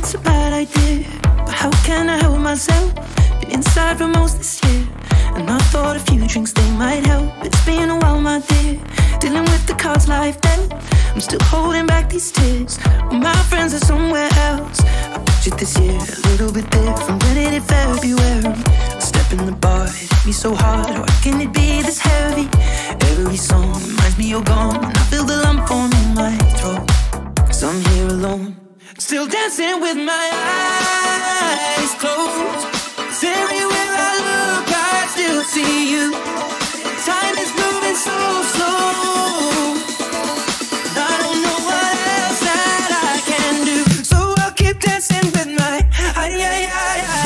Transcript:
it's a bad idea, but how can I help myself? Been inside for most this year, and I thought a few drinks they might help. It's been a while, my dear, dealing with the cards life dealt. I'm still holding back these tears. Well, my friends are somewhere else. I pictured this year a little bit different when it hit February. A step in the bar, it hit me so hard. Why can it be this heavy? Every song reminds me you're gone, and I feel the lump form in my throat. Cause I'm here alone. Still dancing with my eyes closed. Everywhere I look, I still see you. Time is moving so slow. I don't know what else that I can do. So I'll keep dancing with my, ay, ay, ay, ay.